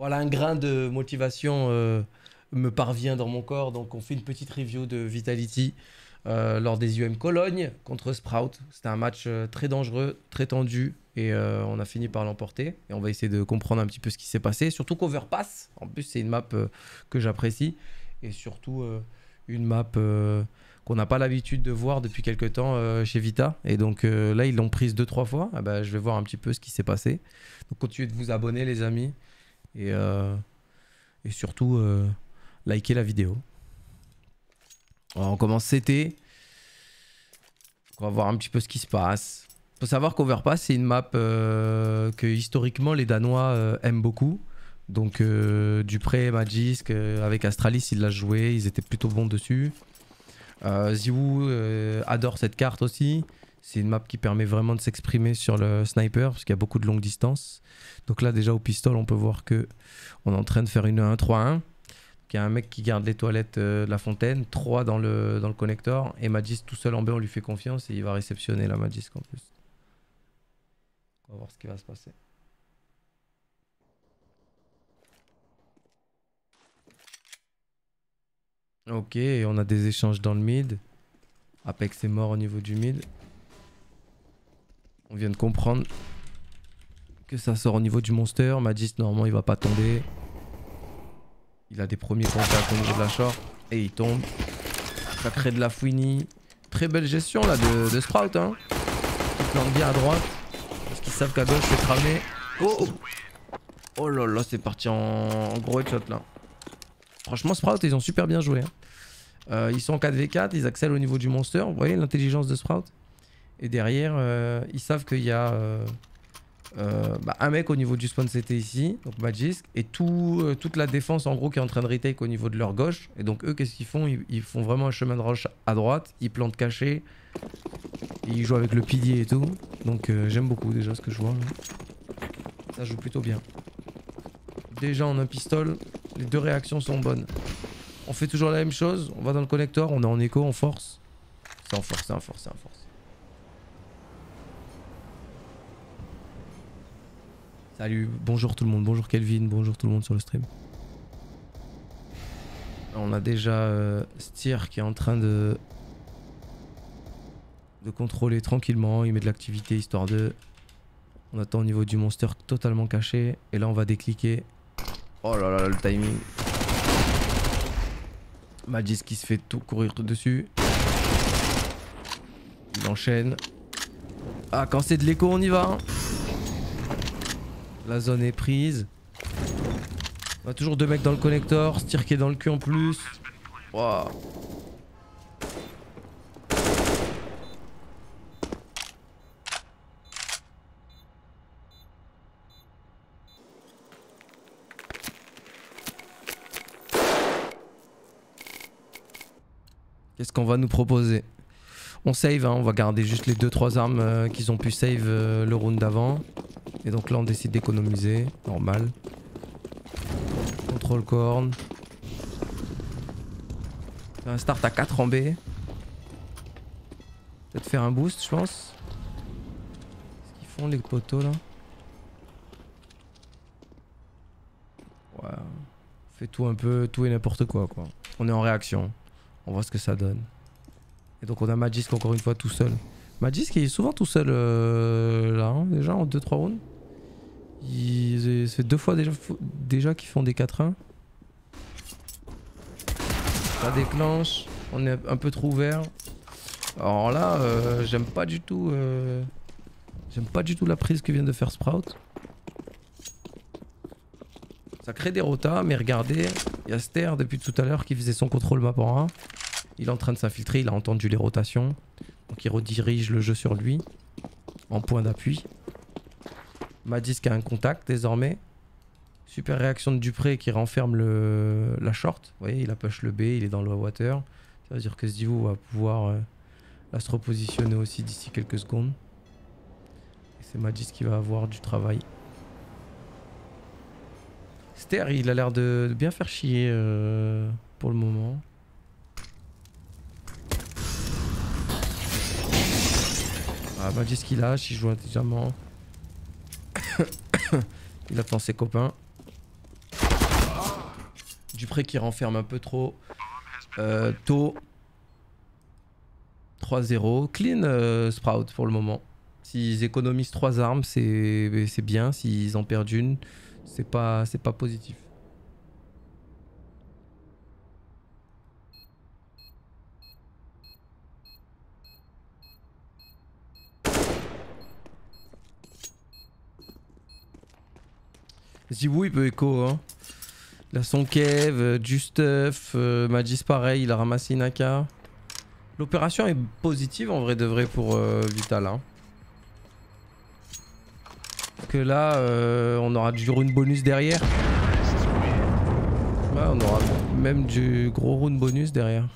Voilà, un grain de motivation euh, me parvient dans mon corps. Donc, on fait une petite review de Vitality euh, lors des UM Cologne contre Sprout. C'était un match euh, très dangereux, très tendu. Et on a fini par l'emporter. Et on va essayer de comprendre un petit peu ce qui s'est passé. Surtout qu'Overpass, en plus, c'est une map que j'apprécie. Et surtout, une map qu'on n'a pas l'habitude de voir depuis quelques temps chez Vita. Et donc là, ils l'ont prise deux, trois fois. Ah bah, je vais voir un petit peu ce qui s'est passé. Donc continuez de vous abonner, les amis. Et, euh, et surtout, euh, likez la vidéo. on commence CT. On va voir un petit peu ce qui se passe. Faut savoir qu'Overpass, c'est une map euh, que historiquement les Danois aiment beaucoup. Donc Dupré, Magisk, avec Astralis, il l'a joué, ils étaient plutôt bons dessus. Ziwu adore cette carte aussi. C'est une map qui permet vraiment de s'exprimer sur le sniper parce qu'il y a beaucoup de longues distances. Donc là déjà au pistol on peut voir que on est en train de faire une 1-3-1. Il y a un mec qui garde les toilettes euh, de la fontaine, 3 dans le, dans le connecteur et Magis tout seul en B on lui fait confiance et il va réceptionner la Magis en plus. On va voir ce qui va se passer. Ok, on a des échanges dans le mid. Apex est mort au niveau du mid. On vient de comprendre que ça sort au niveau du monster. Magis, normalement, il va pas tomber. Il a des premiers contacts au niveau de la short. Et il tombe. Ça crée de la fouinie. Très belle gestion là de, Sprout. Hein. Il plante bien à droite. Parce qu'ils savent qu'à gauche c'est cramé. Oh, oh Oh là là, c'est parti en, gros headshot là. Franchement, Sprout, ils ont super bien joué. Hein. Euh, ils sont en 4v4, ils accèlent au niveau du monster. Vous voyez l'intelligence de Sprout? Et derrière, euh, ils savent qu'il y a euh, euh, bah, un mec au niveau du spawn CT ici, donc Magisk, et tout, toute la défense en gros qui est en train de retake au niveau de leur gauche. Et donc eux, qu'est-ce qu'ils font? Ils, font vraiment un chemin de roche à droite, ils plantent cachés, ils jouent avec le pilier et tout. Donc j'aime beaucoup déjà ce que je vois. Ça joue plutôt bien. Déjà a un pistol, les deux réactions sont bonnes. On fait toujours la même chose, on va dans le connecteur, on est en écho, on force. C'est en force, c'est en force, c'est en force. Salut, bonjour tout le monde, bonjour Kelvin, bonjour tout le monde sur le stream. On a déjà euh, qui est en train de de contrôler tranquillement, il met de l'activité histoire de on attend au niveau du monster totalement caché et là on va décliquer. Oh là là, le timing. Magis qui se fait tout courir dessus. Il enchaîne. Ah quand c'est de l'écho on y va. Hein. La zone est prise. On a toujours deux mecs dans le connecteur. Stier qui est dans le cul en plus. Qu'est-ce qu'on va nous proposer? On save, hein, on va garder juste les 2-3 armes euh, qu'ils ont pu save euh, le round d'avant. Et donc là on décide d'économiser, normal. Contrôle corne. Un start à 4 en B. Peut-être faire un boost je pense. Qu'est-ce qu'ils font les poteaux là? Ouais. On fait tout un peu, tout et n'importe quoi quoi. On est en réaction. On voit ce que ça donne. Et donc on a Magisk encore une fois tout seul. Magisk est souvent tout seul euh, là, hein, déjà en 2-3 rounds. Il... C'est deux fois déjà, déjà qu'ils font des 4-1. Ça déclenche. On est un peu trop ouvert. Alors là, euh, j'aime pas du tout... Euh, j'aime pas du tout la prise que vient de faire Sprout. Ça crée des rotas, mais regardez, il y a Ster depuis tout à l'heure qui faisait son contrôle map en 1. Il est en train de s'infiltrer, il a entendu les rotations. Donc il redirige le jeu sur lui. En point d'appui. Madis qui a un contact désormais. Super réaction de Dupré qui renferme la short. Vous voyez, il a push le B, il est dans le water. Ça veut dire que Zivou va pouvoir euh, se repositionner aussi d'ici quelques secondes. C'est Magis qui va avoir du travail. Ster, il a l'air de, bien faire chier euh, pour le moment. Ah, Magis qui lâche, il joue intelligemment. il attend ses copains. Dupré qui renferme un peu trop euh, tôt. 3-0. Clean euh, Sprout pour le moment. S'ils économisent 3 armes, c'est bien. S'ils en perdent une, c'est pas, pas positif. Zibou il peut écho hein. Il a son Kev, euh, du stuff, euh, Magis pareil, il a ramassé AK. L'opération est positive en vrai de vrai pour euh, Vital. Hein. Que là, on aura du rune bonus derrière. Ouais, on aura même du gros rune bonus derrière.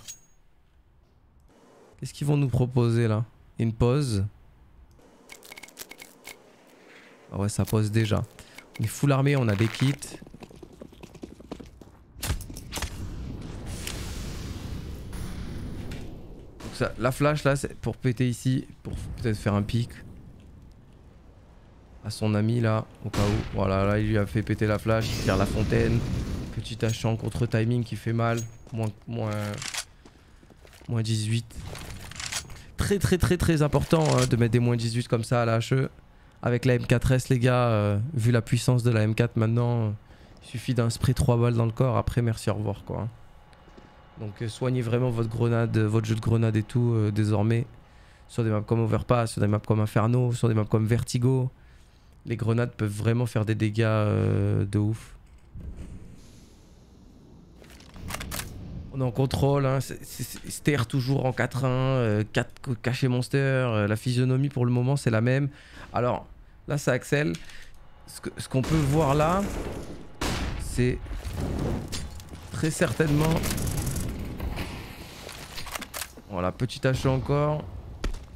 Qu'est-ce qu'ils vont nous proposer là? Une pause? Ah ouais, ça pose déjà. Est full armé, on a des kits. la flash là, c'est pour péter ici, pour peut-être faire un pic. À son ami là, au cas où. Voilà, là il lui a fait péter la flash, il tire la fontaine. Petit hachant contre timing qui fait mal. Moins, moins, moins 18. Très très très très important hein, de mettre des moins 18 comme ça à la HE. Avec la M4S les gars, euh, vu la puissance de la M4 maintenant, il suffit d'un spray 3 balles dans le corps, après merci au revoir quoi. Donc euh, soignez vraiment votre grenade, euh, votre jeu de grenade et tout désormais. Sur des maps comme Overpass, sur des maps comme Inferno, sur des maps comme Vertigo. Les grenades peuvent vraiment faire des dégâts de ouf. On est en contrôle, hein. Ster toujours en 4-1, 4 cachés monster, la physionomie pour le moment c'est la même. Alors, Là, ça accèle. Ce qu'on peut voir là, c'est très certainement... Voilà, petit H encore.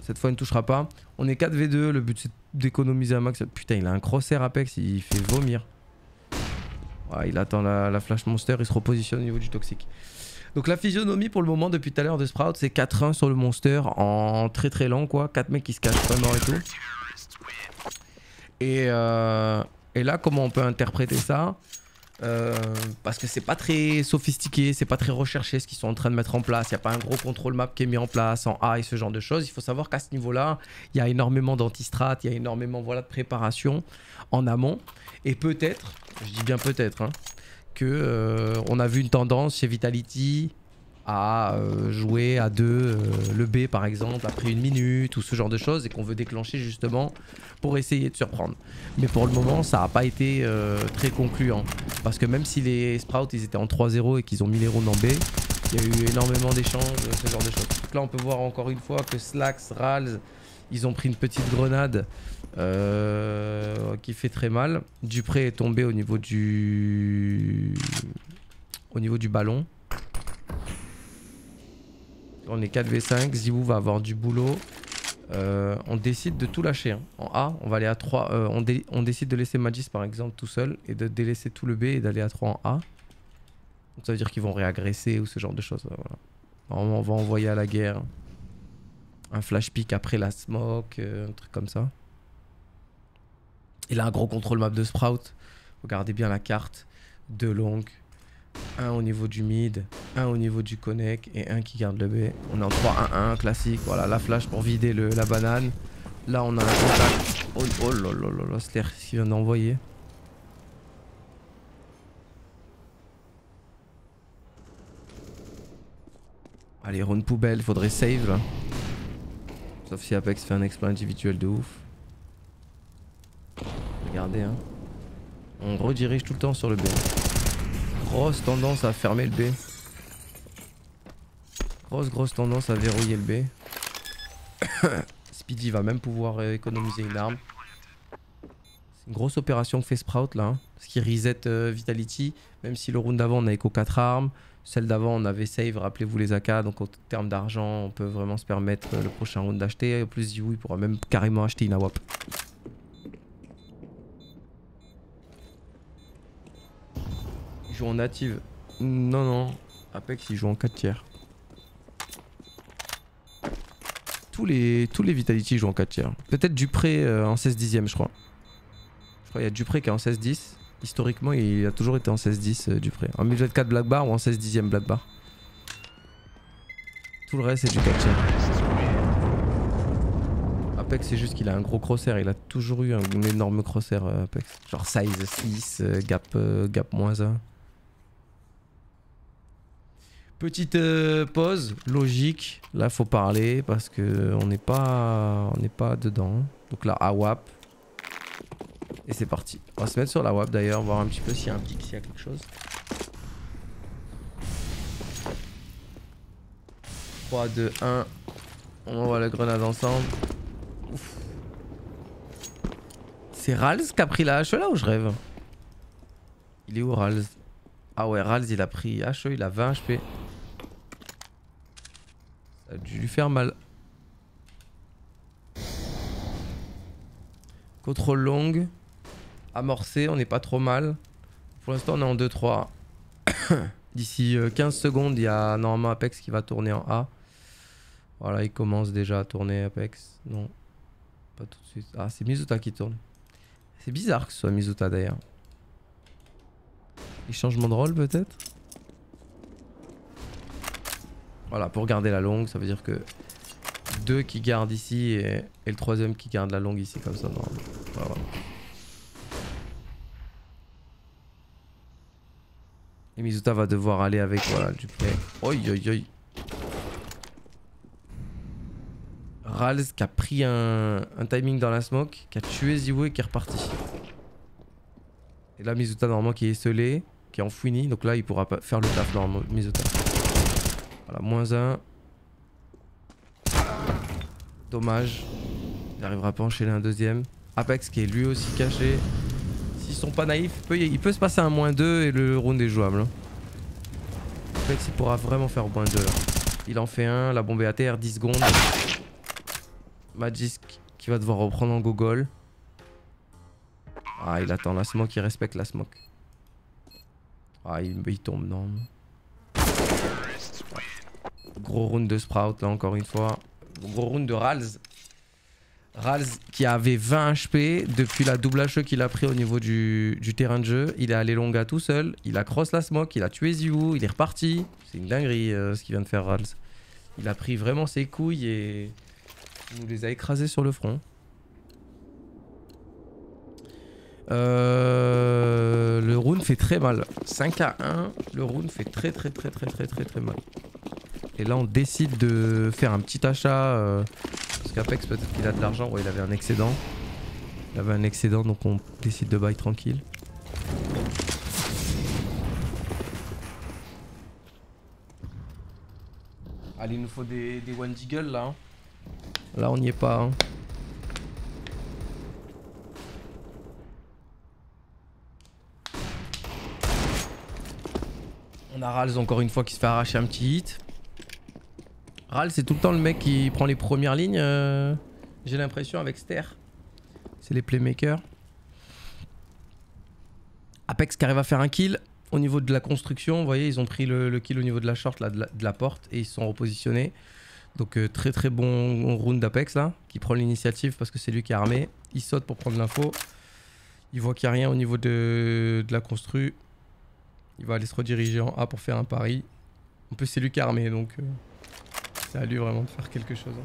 Cette fois, il ne touchera pas. On est 4v2, le but c'est d'économiser un max. Putain, il a un crosshair Apex, il fait vomir. il attend la, la, flash monster, il se repositionne au niveau du toxique. Donc la physionomie pour le moment depuis tout à l'heure de Sprout, c'est 4-1 sur le monster en très très lent quoi. 4 mecs qui se cachent pas mort et tout. Euh, et, là, comment on peut interpréter ça euh, parce que c'est pas très sophistiqué, c'est pas très recherché ce qu'ils sont en train de mettre en place. Il n'y a pas un gros contrôle map qui est mis en place en A et ce genre de choses. Il faut savoir qu'à ce niveau-là, il y a énormément d'anti-strat, il y a énormément voilà, de préparation en amont. Et peut-être, je dis bien peut-être, hein, que euh, on a vu une tendance chez Vitality à euh, jouer à deux euh, le B par exemple après une minute ou ce genre de choses et qu'on veut déclencher justement pour essayer de surprendre. Mais pour le moment ça n'a pas été euh, très concluant parce que même si les Sprouts ils étaient en 3-0 et qu'ils ont mis les rounds en B, il y a eu énormément d'échanges, ce genre de choses. Là on peut voir encore une fois que Slacks, Rals, ils ont pris une petite grenade qui fait très mal. Dupré est tombé au niveau du au niveau du ballon. On est 4v5. Zibou va avoir du boulot. Euh, on décide de tout lâcher. Hein. En A, on va aller à 3. Euh, on, décide de laisser Magis par exemple tout seul et de délaisser tout le B et d'aller à 3 en A. Donc ça veut dire qu'ils vont réagresser ou ce genre de choses. Normalement, on va envoyer à la guerre un flash pick après la smoke, euh, un truc comme ça. Il a un gros contrôle map de Sprout. Regardez bien la carte. De longue, un au niveau du mid, un au niveau du connect et un qui garde le B. On est en 3-1-1 classique, voilà la flash pour vider le, la banane. Là on a un contact. Oh, oh là là là là, c'est ce qu'il vient d'envoyer. Allez, run poubelle, faudrait save là. Sauf si Apex fait un exploit individuel de ouf. Regardez hein. On redirige tout le temps sur le B grosse tendance à fermer le B. Grosse grosse tendance à verrouiller le B. Speedy va même pouvoir économiser une arme. C'est une grosse opération que fait Sprout là. Hein. Ce qui reset euh, Vitality. Même si le round d'avant on avait qu'aux 4 armes. Celle d'avant on avait save, rappelez-vous les AK. Donc en termes d'argent on peut vraiment se permettre euh, le prochain round d'acheter. En plus il pourra même carrément acheter une AWAP. Joue en native. Non, non. Apex, il joue en 4 tiers. Tous les, tous les Vitality jouent en 4 tiers. Peut-être Dupré euh, en 16 dixième, je crois. Je crois qu'il y a Dupré qui est en 16 10. Historiquement, il a toujours été en 16-10 euh, Dupré. En 1024 Black Bar ou en 16 10 Black Bar. Tout le reste, c'est du catcher. Apex, c'est juste qu'il a un gros crosshair. Il a toujours eu un, énorme crosshair, euh, Apex. Genre size 6, euh, gap, gap moins 1. Petite pause, logique. Là, faut parler parce que on n'est pas, on n'est pas dedans. Donc là, AWAP, et c'est parti. On va se mettre sur la WAP d'ailleurs, voir un petit peu s'il y a un pic, s'il y a quelque chose. 3, 2, 1. On envoie la grenade ensemble. C'est Rals qui a pris la HE là ou je rêve? Il est où Rals Ah ouais, Rals il a pris HE, il a 20 HP. Ça a dû lui faire mal. Contrôle longue amorcé, on n'est pas trop mal. Pour l'instant, on est en 2-3. D'ici 15 euh, secondes, il y a normalement Apex qui va tourner en A. Voilà, il commence déjà à tourner Apex. Non, pas tout de suite. Ah, c'est Mizuta qui tourne. C'est bizarre que ce soit Mizuta d'ailleurs. Changement de rôle peut-être? Voilà, pour garder la longue, ça veut dire que deux qui gardent ici et, le troisième qui garde la longue ici comme ça. Voilà. Et Mizuta va devoir aller avec voilà, du play. Oi oi oi. Rals qui a pris un, timing dans la smoke, qui a tué Ziwo et qui est reparti. Et là Mizuta normalement qui est scellé, qui est en fouini, donc là il pourra faire le taf normalement Mizuta. Voilà, moins un. Dommage. Il n'arrivera pas à enchaîner un deuxième. Apex qui est lui aussi caché. S'ils sont pas naïfs, il peut, se passer un moins 2 et le round est jouable. Hein. Apex il pourra vraiment faire moins 2 là. Il en fait un, la bombe est à terre, 10 secondes. Magisk qui va devoir reprendre en gogol. Ah il attend la smoke, il respecte la smoke. Ah il, il tombe non. Gros round de Sprout là encore une fois. Gros round de Rals. Rals qui avait 20 HP depuis la double HE qu'il a pris au niveau du, terrain de jeu. Il est allé longa tout seul. Il a cross la smoke. Il a tué Ziwu. Il est reparti. C'est une dinguerie euh, ce qu'il vient de faire Rals. Il a pris vraiment ses couilles et il nous les a écrasés sur le front. Euh, le rune fait très mal. 5 à 1. Le rune fait très très très très très très très mal. Et là on décide de faire un petit achat. Euh, parce qu'Apex peut-être qu'il a de l'argent. Ouais il avait un excédent. Il avait un excédent donc on décide de buy tranquille. Allez il nous faut des, des One Deagle là. Hein. Là on n'y est pas. Hein. On a Rals encore une fois qui se fait arracher un petit hit. Ral, c'est tout le temps le mec qui prend les premières lignes. Euh, j'ai l'impression avec Ster. C'est les playmakers. Apex qui arrive à faire un kill au niveau de la construction. Vous voyez, ils ont pris le, kill au niveau de la short, là, de, la, porte, et ils sont repositionnés. Donc euh, très très bon round d'Apex là, qui prend l'initiative parce que c'est lui qui est armé. Il saute pour prendre l'info. Il voit qu'il n'y a rien au niveau de, la constru. Il va aller se rediriger en A pour faire un pari. En plus c'est lui qui est armé donc... Euh, c'est à lui vraiment de faire quelque chose. Hein.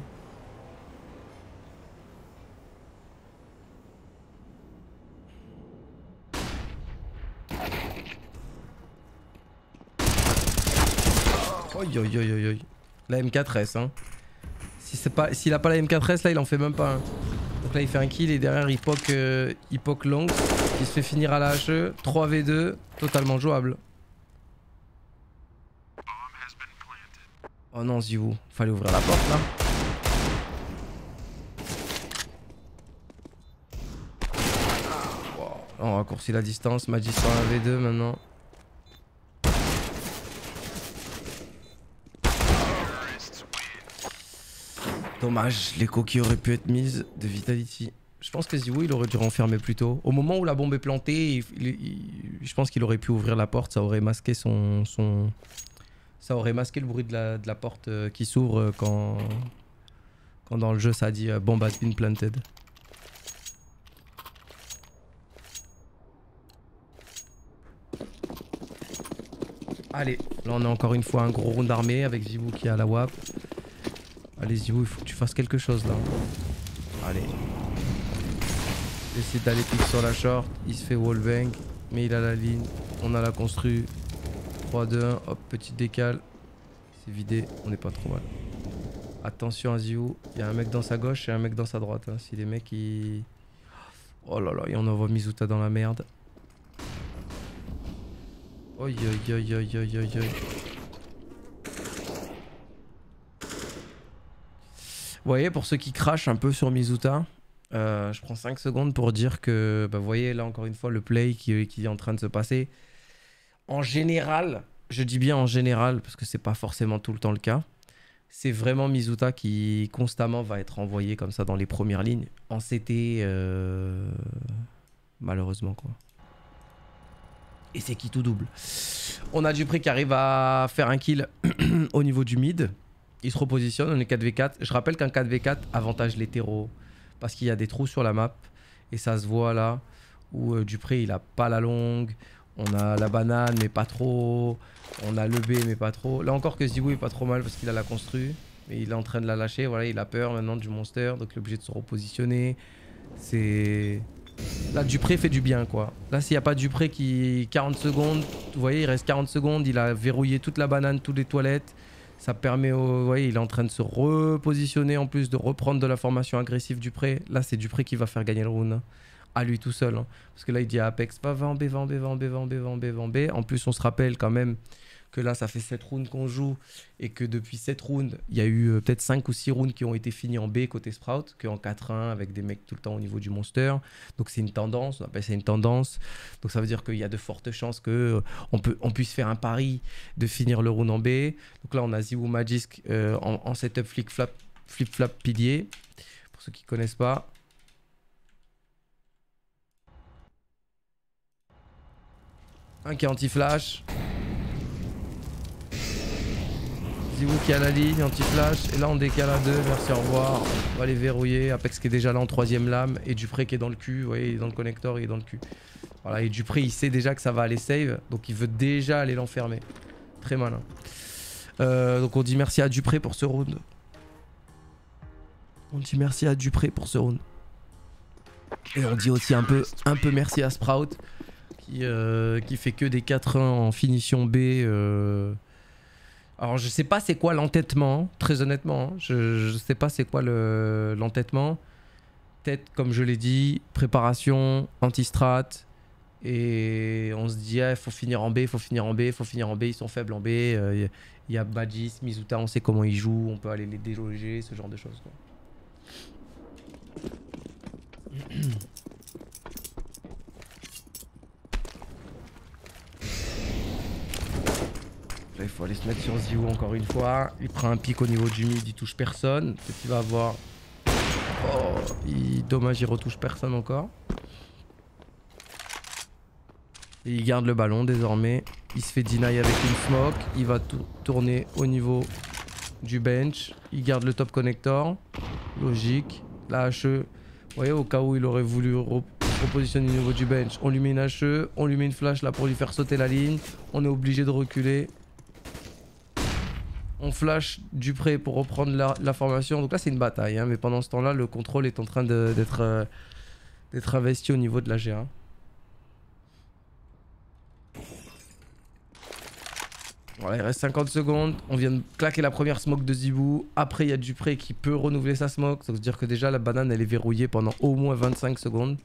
Oi oi oi. La M4S hein. Si c'est pas s'il a pas la M4S là il en fait même pas Donc là il fait un kill et derrière il poke euh, il long, il se fait finir à la HE, 3v2, totalement jouable. Oh non, Zivu. Fallait ouvrir la porte là. On raccourcit la distance. Magistrat 1v2 maintenant. Dommage, l'écho qui aurait pu être mise de Vitality. Je pense que Ziwu il aurait dû renfermer plus tôt. Au moment où la bombe est plantée, je pense qu'il aurait pu ouvrir la porte, ça aurait masqué son, son, ça aurait masqué le bruit de la, de la porte euh, qui s'ouvre euh, quand, quand dans le jeu ça dit euh, bomb has been planted. Allez, là on a encore une fois un gros round d'armée avec Zivou qui est à la WAP. Allez Zivou, il faut que tu fasses quelque chose là. Allez. J'essaie d'aller pique sur la short, il se fait wallbang, mais il a la ligne, on a la construit, 3, 2, 1, hop, petite décale. C'est vidé, on n'est pas trop mal. Attention à Ziou, il y a un mec dans sa gauche et un mec dans sa droite. Hein. Si les mecs ils... Oh là là, et on envoie Mizuta dans la merde. Aïe aïe aïe aïe aïe aïe. Vous voyez, pour ceux qui crachent un peu sur Mizuta, euh, je prends 5 secondes pour dire que, bah, vous voyez là encore une fois le play qui, qui est en train de se passer. En général, je dis bien en général parce que c'est pas forcément tout le temps le cas c'est vraiment Mizuta qui constamment va être envoyé comme ça dans les premières lignes. En CT, euh, malheureusement quoi. Et c'est qui tout double? On a Dupré qui arrive à faire un kill au niveau du mid. Il se repositionne, on est 4v4. Je rappelle qu'un 4v4 avantage l'hétéro. Parce qu'il y a des trous sur la map. Et ça se voit là. Où euh, Dupré il a pas la longue. On a la banane, mais pas trop. On a le B, mais pas trop. Là encore que Zibou est pas trop mal parce qu'il a la construit. Mais il est en train de la lâcher. Voilà, il a peur maintenant du monster. Donc il est obligé de se repositionner. C'est... Là, Dupré fait du bien, quoi. Là, s'il n'y a pas Dupré qui... 40 secondes. Vous voyez, il reste 40 secondes. Il a verrouillé toute la banane, toutes les toilettes. Ça permet au... Vous voyez, il est en train de se repositionner en plus, de reprendre de la formation agressive Dupré. Là, c'est Dupré qui va faire gagner le round à lui tout seul. Hein. Parce que là, il dit à Apex, va, va en B, va en B, va en B, va en B, va en B, va en B. En plus, on se rappelle quand même que là, ça fait 7 rounds qu'on joue et que depuis 7 rounds, il y a eu euh, peut-être 5 ou 6 rounds qui ont été finis en B côté Sprout, qu'en 4-1 avec des mecs tout le temps au niveau du monster. Donc, c'est une tendance, on appelle ça une tendance. Donc, ça veut dire qu'il y a de fortes chances qu'on euh, on peut, puisse faire un pari de finir le round en B. Donc là, on a Ziwu Magisk euh, en, en, setup flip-flap flip -flap pilier. Pour ceux qui connaissent pas, Un qui est anti-flash. Zivou qui a la ligne, anti-flash. Et là on décale à deux, merci, au revoir. On va les verrouiller. Apex qui est déjà là en troisième lame. Et Dupré qui est dans le cul. Vous voyez, il est dans le connecteur, il est dans le cul. Voilà, et Dupré il sait déjà que ça va aller save. Donc il veut déjà aller l'enfermer. Très malin. Euh, donc on dit merci à Dupré pour ce round. On dit merci à Dupré pour ce round. Et on dit aussi un peu, un peu merci à Sprout qui, euh, qui fait que des 4-1 en finition B. Euh. Alors je sais pas c'est quoi l'entêtement, très honnêtement. Hein. Je, sais pas c'est quoi l'entêtement. Peut-être comme je l'ai dit, préparation, anti-strat. Et on se dit, il ah, faut finir en B, il faut finir en B, il faut finir en B, ils sont faibles en B. Il euh, y, a Badgis, Mizuta, on sait comment ils jouent, on peut aller les déloger, ce genre de choses. Il faut aller se mettre sur Ziou encore une fois. Il prend un pic au niveau du mid, il touche personne. Peut-être qu'il va avoir... Oh, il... dommage, il retouche personne encore. Et il garde le ballon désormais. Il se fait deny avec une smoke. Il va tourner au niveau du bench. Il garde le top connector. Logique. La HE. Vous voyez, au cas où il aurait voulu repositionner au niveau du bench, on lui met une HE, on lui met une flash là pour lui faire sauter la ligne. On est obligé de reculer on flash Dupré pour reprendre la, formation. Donc là, c'est une bataille. Hein, mais pendant ce temps-là, le contrôle est en train d'être euh, d'être investi au niveau de la G1. Voilà, il reste 50 secondes. On vient de claquer la première smoke de Zibou. Après, il y a Dupré qui peut renouveler sa smoke. Ça veut dire que déjà, la banane, elle est verrouillée pendant au moins 25 secondes.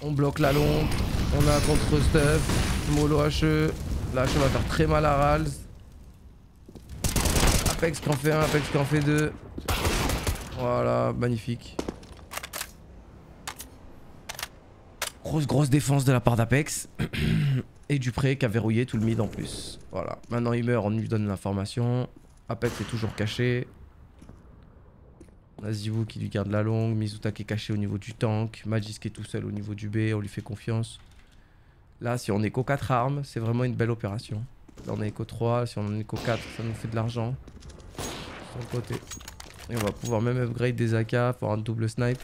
On bloque la longue. On a un contre-stuff. Molo HE. La HE va faire très mal à Rals. Apex qui en fait un, Apex qui en fait deux. Voilà, magnifique. Grosse grosse défense de la part d'Apex. Et Dupré qui a verrouillé tout le mid en plus. Voilà. Maintenant il meurt, on lui donne l'information. Apex est toujours caché. On qui lui garde la longue. Mizuta qui est caché au niveau du tank. Magis qui est tout seul au niveau du B. On lui fait confiance. Là, si on est qu'aux 4 armes, c'est vraiment une belle opération. Là, on est qu'aux 3. Si on en est qu'aux 4, ça nous fait de l'argent côté. Et on va pouvoir même upgrade des AK, pour un double snipe.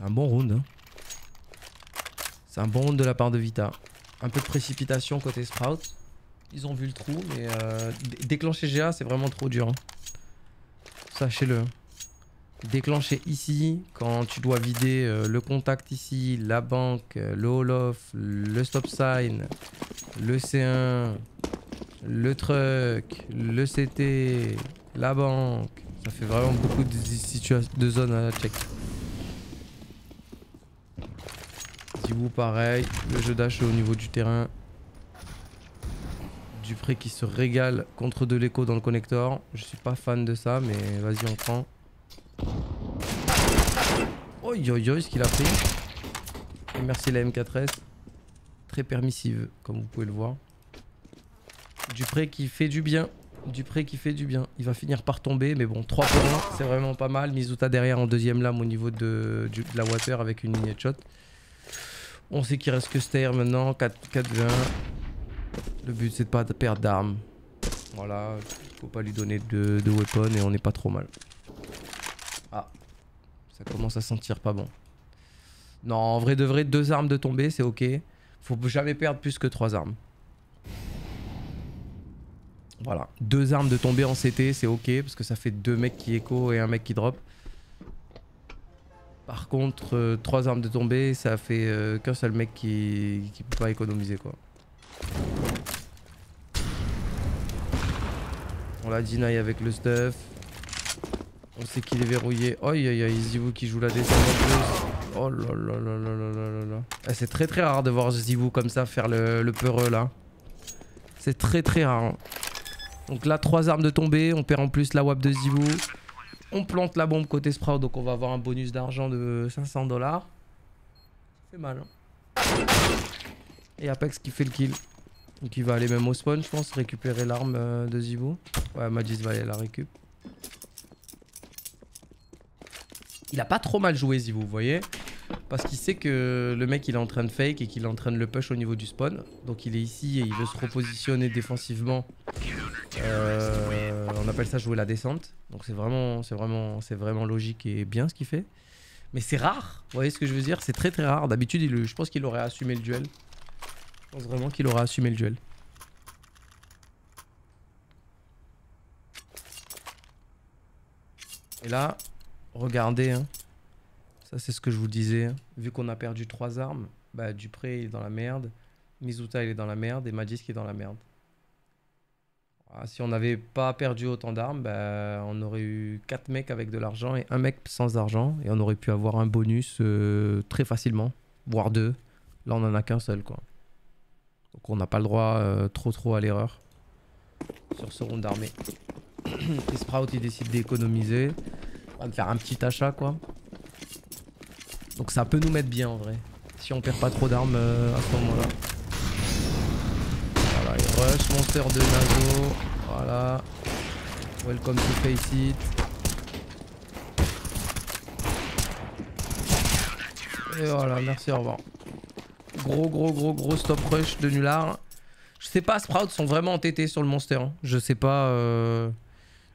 Un bon round. Hein. C'est un bon round de la part de Vita. Un peu de précipitation côté Sprout. Ils ont vu le trou, mais euh, déclencher GA, c'est vraiment trop dur. Hein. Sachez-le. Hein. Déclencher ici, quand tu dois vider euh, le contact ici, la banque, euh, le hall-off, le stop sign, le C1, le truck, le CT, la banque. Ça fait vraiment beaucoup de, de zones à check. vous pareil. Le jeu d'âge au niveau du terrain. Dupré qui se régale contre de l'écho dans le connecteur. Je suis pas fan de ça, mais vas-y, on prend. Oh yo yo, ce qu'il a pris. Et merci la M4S. Très permissive, comme vous pouvez le voir. Dupré qui fait du bien. Dupré qui fait du bien. Il va finir par tomber, mais bon, 3 points, c'est vraiment pas mal. Mizuta derrière en deuxième lame au niveau de, la water avec une ligne shot. On sait qu'il reste que Stair maintenant, 4, 4 20. Le but c'est de pas perdre d'armes. Voilà, faut pas lui donner de, de weapon et on n'est pas trop mal. Ah, ça commence à sentir pas bon. Non, en vrai de vrai, deux armes de tomber, c'est ok. Faut jamais perdre plus que trois armes. Voilà, deux armes de tomber en CT, c'est ok, parce que ça fait deux mecs qui écho et un mec qui drop. Par contre, 3 euh, armes de tombée, ça fait euh, qu'un seul mec qui, qui peut pas économiser quoi. On l'a deny avec le stuff. On sait qu'il est verrouillé. Oh, aïe aïe Zivou qui joue la descente. Oh là eh, C'est très très rare de voir Zivou comme ça faire le, le peureux là. C'est très très rare. Hein. Donc là, 3 armes de tombée. On perd en plus la WAP de Zivou. On plante la bombe côté Sprout, donc on va avoir un bonus d'argent de 500 dollars. Fait mal. Hein. Et Apex qui fait le kill. Donc il va aller même au spawn, je pense, récupérer l'arme euh, de Zivou. Ouais, Magis va aller la récup. Il a pas trop mal joué Zivou, vous voyez Parce qu'il sait que le mec il est en train de fake et qu'il est en train de le push au niveau du spawn. Donc il est ici et il veut se repositionner défensivement. Euh, on appelle ça jouer la descente. Donc c'est vraiment, c'est vraiment, c'est vraiment logique et bien ce qu'il fait. Mais c'est rare, vous voyez ce que je veux dire? C'est très très rare. D'habitude, je pense qu'il aurait assumé le duel. Je pense vraiment qu'il aurait assumé le duel. Et là, regardez, hein. ça c'est ce que je vous disais. Hein. Vu qu'on a perdu trois armes, bah Dupré est dans la merde, Mizuta il est dans la merde et Magis qui est dans la merde. Ah, si on n'avait pas perdu autant d'armes, bah, on aurait eu 4 mecs avec de l'argent et un mec sans argent. Et on aurait pu avoir un bonus euh, très facilement, voire deux. Là, on n'en a qu'un seul. quoi. Donc on n'a pas le droit euh, trop trop à l'erreur sur ce round d'armée. et Sprout, il décide d'économiser. Va faire un petit achat, quoi. Donc ça peut nous mettre bien, en vrai. Si on perd pas trop d'armes euh, à ce moment-là. Rush, monster de Nazo. Voilà. Welcome to Face It. Et voilà, merci, au revoir. Gros, gros, gros, gros stop rush de Nullard. Je sais pas, Sprouts sont vraiment entêtés sur le monster. Hein. Je sais pas. Euh,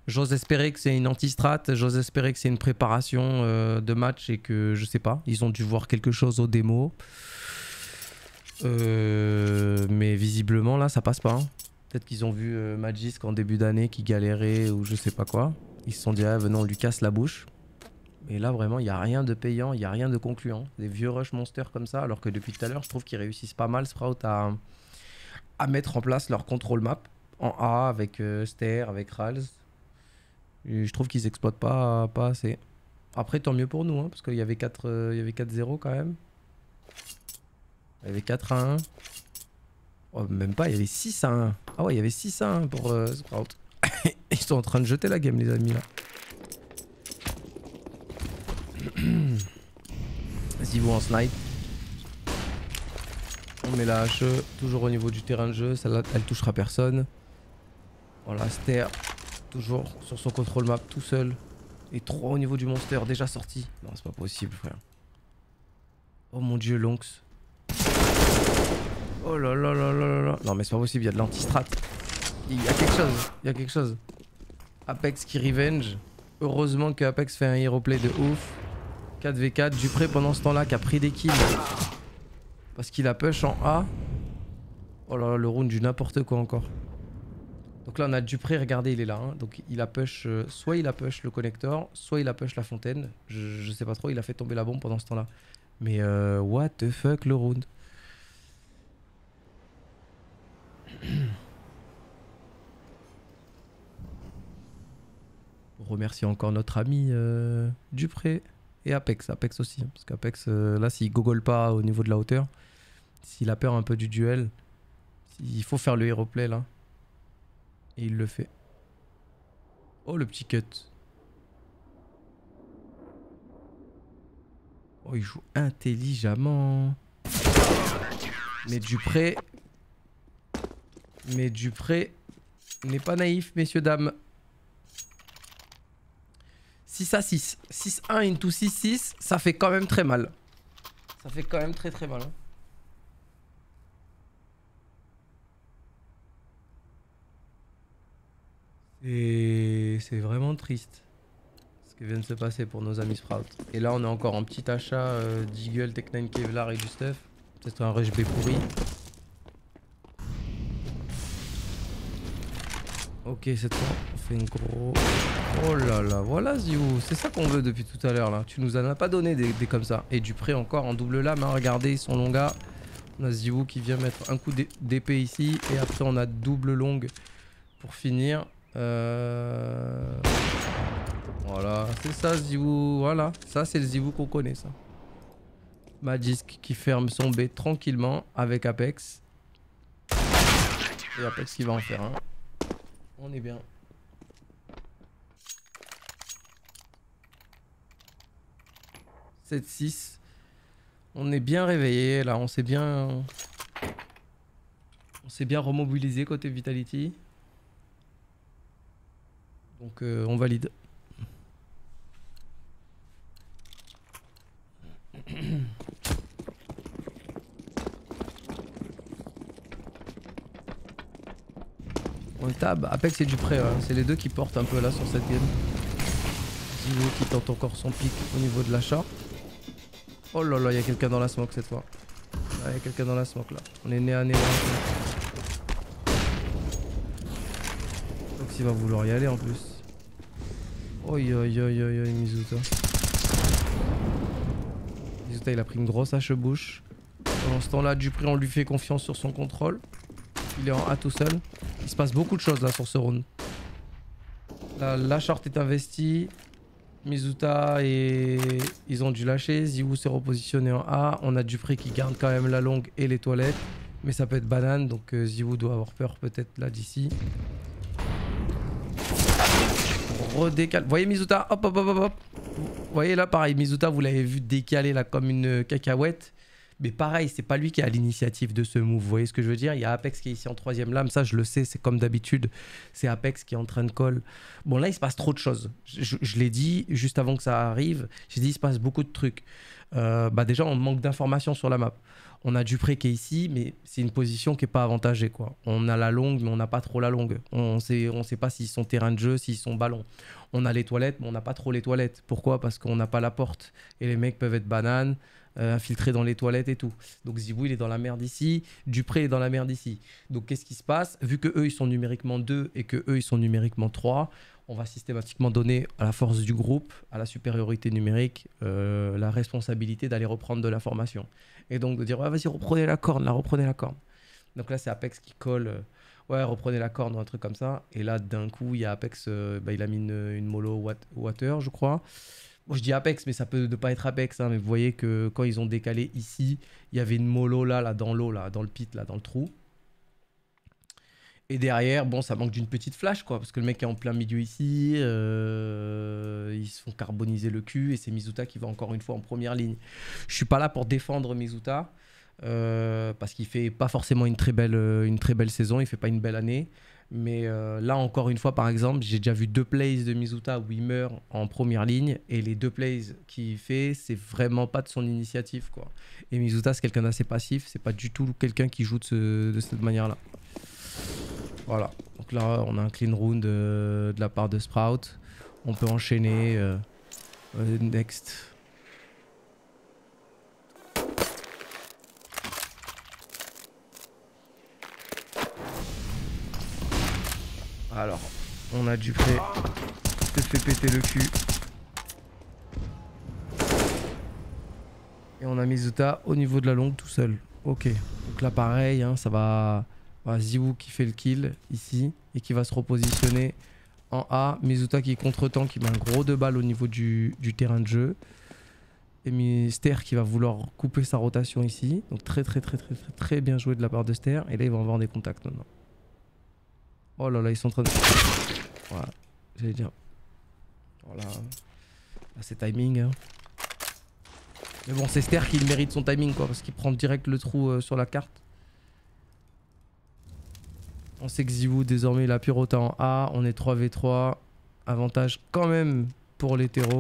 j'ose espérer que c'est une anti-strat. J'ose espérer que c'est une préparation euh, de match et que je sais pas. Ils ont dû voir quelque chose au démo. Euh, mais visiblement, là, ça passe pas. Hein. Peut-être qu'ils ont vu euh, Magisk en début d'année qui galérait ou je sais pas quoi. Ils se sont dit, ah, venons, on lui casse la bouche. Mais là, vraiment, il n'y a rien de payant, il n'y a rien de concluant. Des vieux rush monsters comme ça, alors que depuis tout à l'heure, je trouve qu'ils réussissent pas mal, Sprout, à, à mettre en place leur control map en A avec euh, Ster, avec Rals. Je trouve qu'ils exploitent pas, pas assez. Après, tant mieux pour nous, hein, parce qu'il y avait 4-0 quand même. Il y avait 4 à 1. Oh, même pas, il y avait 6 à 1. Ah ouais, il y avait 6 à 1 pour euh, Sprout. Ils sont en train de jeter la game, les amis, là. Vas-y, vous en snipe. On met la HE toujours au niveau du terrain de jeu. Celle-là, elle touchera personne. Voilà, Ster, toujours sur son contrôle map tout seul. Et 3 au niveau du monster, déjà sorti. Non, c'est pas possible, frère. Oh mon dieu, Lonx. Oh là là là là là Non mais c'est pas possible, il y a de l'anti-strat. Il y a quelque chose, il y a quelque chose. Apex qui revenge. Heureusement que Apex fait un hero play de ouf. 4v4. Dupré pendant ce temps-là qui a pris des kills. Parce qu'il a push en A. Oh là là, le round du n'importe quoi encore. Donc là on a Dupré, regardez il est là. Hein. Donc il a push, soit il a push le connecteur, soit il a push la fontaine. Je, sais pas trop, il a fait tomber la bombe pendant ce temps-là. Mais euh, what the fuck le round remercie encore notre ami euh, Dupré et Apex. Apex aussi. Hein, parce qu'Apex, euh, là, s'il gogole pas au niveau de la hauteur, s'il a peur un peu du duel, il faut faire le hero play là. Et il le fait. Oh, le petit cut. Oh, il joue intelligemment. Mais Dupré. Mais Dupré n'est pas naïf, messieurs, dames. 6 à 6. 6-1 into 6-6, ça fait quand même très mal. Ça fait quand même très très mal. Hein. Et c'est vraiment triste ce qui vient de se passer pour nos amis Sprout. Et là, on est encore en petit achat euh, d'Eagle, Tech9, Kevlar et du stuff. Peut-être un rush B pourri. Ok, cette fois, on fait une gros... Oh là là, voilà Ziou, c'est ça qu'on veut depuis tout à l'heure là. Tu nous en as pas donné des, comme ça. Et du prêt encore en double lame, hein. regardez, ils sont longs On a Ziou qui vient mettre un coup d'épée ici. Et après on a double longue pour finir. Euh, voilà, c'est ça Ziou, voilà. Ça c'est le Ziou qu'on connaît ça. Magisk qui ferme son B tranquillement avec Apex. Et Apex qui va en faire un. On est bien. 7-6. On est bien réveillé là, on s'est bien... On s'est bien remobilisé côté Vitality. Donc euh, on valide. On tab, Apex et Dupré, c'est les deux qui portent un peu là sur cette game. Zio qui tente encore son pic au niveau de la short. Oh là là, il y a quelqu'un dans la smoke cette fois. Il y a quelqu'un dans la smoke là. On est né à nez. Donc il va vouloir y aller en plus. Oi oi oi oi oi Mizuta. Mizuta il a pris une grosse hache bouche. Pendant ce temps là, Dupré on lui fait confiance sur son contrôle. Il est en A tout seul. Il se passe beaucoup de choses là sur ce round. la short est investie. Mizuta et ils ont dû lâcher. Ziwu s'est repositionné en A. On a Dupré qui garde quand même la longue et les toilettes. Mais ça peut être banane, donc euh, doit avoir peur peut-être là d'ici. Redécale. Voyez Mizuta Hop, hop, hop, hop, hop. Vous voyez là, pareil, Mizuta, vous l'avez vu décaler là comme une cacahuète. Mais pareil, c'est pas lui qui a l'initiative de ce move. Vous voyez ce que je veux dire? Il y a Apex qui est ici en troisième lame. Ça, je le sais, c'est comme d'habitude. C'est Apex qui est en train de call. Bon, là, il se passe trop de choses. Je, l'ai dit juste avant que ça arrive. J'ai dit, il se passe beaucoup de trucs. Euh, bah déjà, on manque d'informations sur la map. On a Dupré qui est ici, mais c'est une position qui n'est pas avantagée. Quoi. On a la longue, mais on n'a pas trop la longue. On ne sait, on sait pas s'ils sont terrain de jeu, s'ils sont ballon. On a les toilettes, mais on n'a pas trop les toilettes. Pourquoi? Parce qu'on n'a pas la porte. Et les mecs peuvent être bananes. Euh, infiltré dans les toilettes et tout. Donc Zibou il est dans la merde ici, Dupré est dans la merde ici. Donc qu'est-ce qui se passe? Vu que eux ils sont numériquement 2 et que eux ils sont numériquement 3, on va systématiquement donner à la force du groupe, à la supériorité numérique, euh, la responsabilité d'aller reprendre de l'information. Et donc de dire ouais, vas-y reprenez la corne, là reprenez la corne. Donc là c'est Apex qui colle. Euh, ouais, reprenez la corne ou un truc comme ça. Et là, d'un coup, il y a Apex, bah, il a mis une, mollo water, je crois. Je dis Apex, mais ça peut ne pas être Apex. Hein, mais vous voyez que quand ils ont décalé ici, il y avait une mollo là, là dans l'eau, dans le pit, là, dans le trou. Et derrière, bon, ça manque d'une petite flash, quoi, parce que le mec est en plein milieu ici. Euh, ils se font carboniser le cul et c'est Mizuta qui va encore une fois en première ligne. Je suis pas là pour défendre Mizuta. Euh, parce qu'il fait pas forcément une très belle, une très belle saison, il fait pas une belle année. Mais euh, là, encore une fois, par exemple, j'ai déjà vu deux plays de Mizuta où il meurt en première ligne. Et les deux plays qu'il fait, c'est vraiment pas de son initiative. Quoi. Et Mizuta, c'est quelqu'un d'assez passif. C'est pas du tout quelqu'un qui joue de, cette manière-là. Voilà. Donc là, on a un clean round de, la part de Sprout. On peut enchaîner. Euh, euh, next. Alors, on a du prêt. Se fait péter le cul. Et on a Mizuta au niveau de la longue tout seul. Ok. Donc là pareil, hein, ça va. Voilà, Ziwu qui fait le kill ici et qui va se repositionner en A. Mizuta qui contre-temps, qui met un gros deux balles au niveau du, terrain de jeu. Et Mister qui va vouloir couper sa rotation ici. Donc très très très très très bien joué de la part de Ster. Et là ils vont avoir des contacts maintenant. Oh là là, ils sont en train de... Voilà, j'allais dire. Voilà. Là c'est timing. Hein. Mais bon, c'est Ster qui mérite son timing quoi, parce qu'il prend direct le trou euh, sur la carte. On sait que Zivu désormais il a pu roter en A, on est 3v3. Avantage quand même pour l'hétéro.